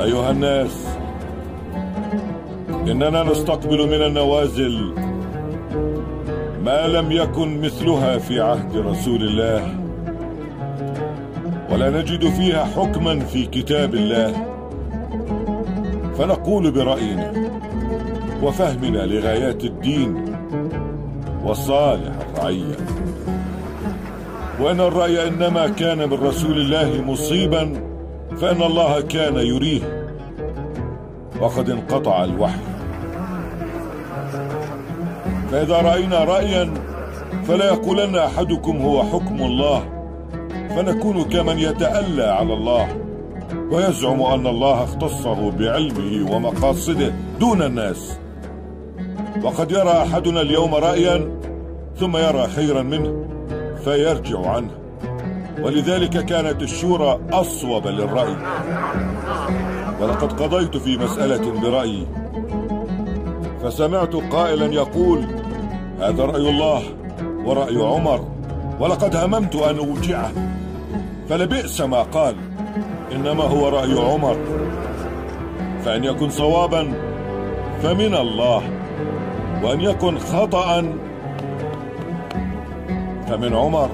أيها الناس إننا نستقبل من النوازل ما لم يكن مثلها في عهد رسول الله ولا نجد فيها حكما في كتاب الله فنقول برأينا وفهمنا لغايات الدين وصالح الرعية. وأن الرأي إنما كان من رسول الله مصيبا فإن الله كان يريه وقد انقطع الوحي. فإذا رأينا رأيا فلا يقولن أحدكم هو حكم الله. فنكون كمن يتألى على الله ويزعم أن الله اختصه بعلمه ومقاصده دون الناس. وقد يرى أحدنا اليوم رأيا ثم يرى خيرا منه فيرجع عنه. ولذلك كانت الشورى أصوب للرأي. ولقد قضيت في مسألة برأيي فسمعت قائلا يقول هذا رأي الله ورأي عمر ولقد هممت أن أوجعه. فلبئس ما قال إنما هو رأي عمر. فإن يكن صوابا فمن الله. وأن يكن خطأ فمن عمر.